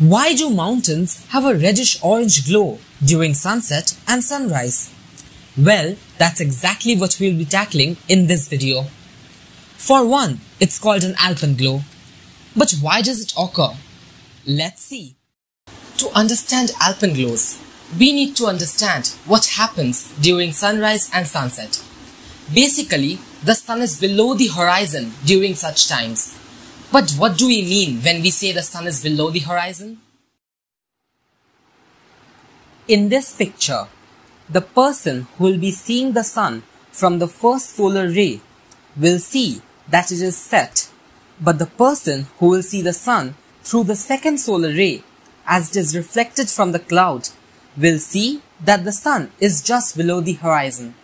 Why do mountains have a reddish orange glow during sunset and sunrise? Well, that's exactly what we'll be tackling in this video. For one, it's called an alpenglow. But why does it occur? Let's see. To understand alpenglows, we need to understand what happens during sunrise and sunset. Basically, the sun is below the horizon during such times. But what do we mean when we say the sun is below the horizon? In this picture, the person who will be seeing the sun from the first solar ray will see that it is set, but the person who will see the sun through the second solar ray as it is reflected from the cloud will see that the sun is just below the horizon.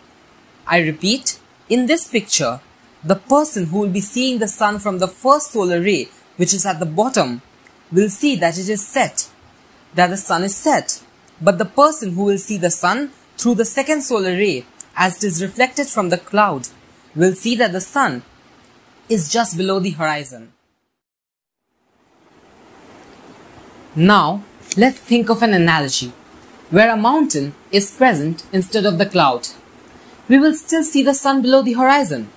I repeat, in this picture, the person who will be seeing the sun from the first solar ray, which is at the bottom, will see that it is set, that the sun is set. But the person who will see the sun through the second solar ray, as it is reflected from the cloud, will see that the sun is just below the horizon. Now, let's think of an analogy where a mountain is present instead of the cloud. We will still see the sun below the horizon,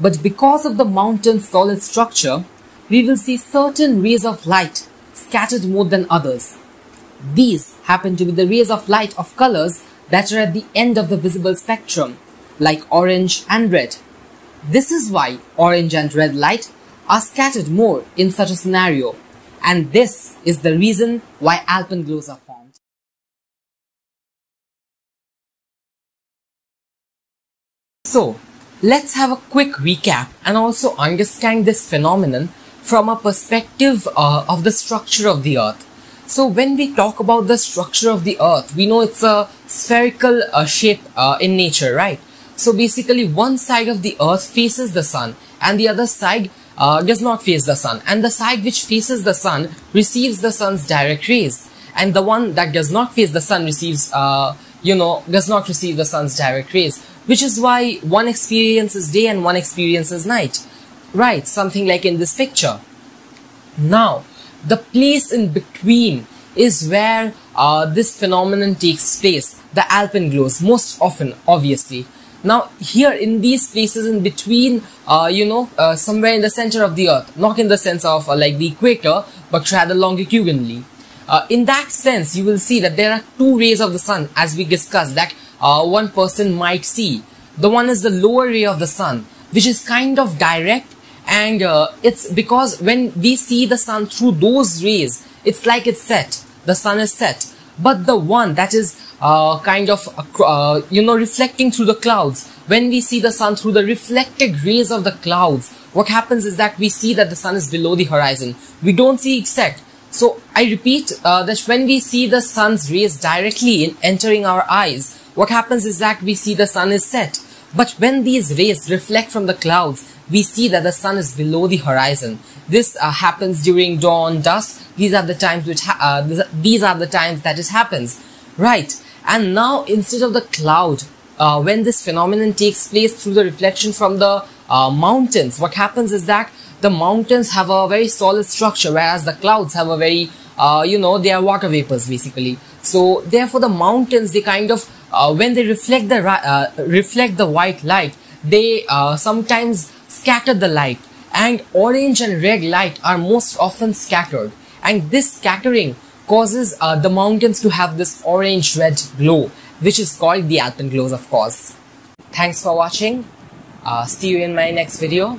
but because of the mountain's solid structure, we will see certain rays of light scattered more than others. These happen to be the rays of light of colors that are at the end of the visible spectrum, like orange and red. This is why orange and red light are scattered more in such a scenario, and this is the reason why alpenglows are formed. So, let's have a quick recap and also understand this phenomenon from a perspective uh, of the structure of the earth. So when we talk about the structure of the earth, we know it's a spherical uh, shape uh, in nature, right? So basically one side of the earth faces the sun and the other side uh, does not face the sun. And the side which faces the sun receives the sun's direct rays. And the one that does not face the sun receives, uh, you know, does not receive the sun's direct rays which is why one experiences day and one experiences night. Right, something like in this picture. Now, the place in between is where uh, this phenomenon takes place, the alpenglows, most often, obviously. Now, here in these places in between, uh, you know, uh, somewhere in the center of the earth, not in the sense of uh, like the equator, but rather longitudinally. Uh, in that sense, you will see that there are two rays of the sun, as we discussed, that uh, one person might see. The one is the lower ray of the sun, which is kind of direct and uh, it's because when we see the sun through those rays, it's like it's set. The sun is set. But the one that is uh, kind of, uh, you know, reflecting through the clouds, when we see the sun through the reflected rays of the clouds, what happens is that we see that the sun is below the horizon. We don't see it set. So I repeat uh, that when we see the sun's rays directly in entering our eyes, what happens is that we see the sun is set. But when these rays reflect from the clouds, we see that the sun is below the horizon. This uh, happens during dawn, dusk. These are the times which uh, these are the times that it happens, right? And now instead of the cloud, uh, when this phenomenon takes place through the reflection from the uh, mountains, what happens is that the mountains have a very solid structure, whereas the clouds have a very, uh, you know, they are water vapors basically. So therefore, the mountains they kind of uh, when they reflect the uh, reflect the white light, they uh, sometimes scatter the light, and orange and red light are most often scattered, and this scattering causes uh, the mountains to have this orange red glow, which is called the alpenglows, of course. Thanks for watching. Uh, see you in my next video.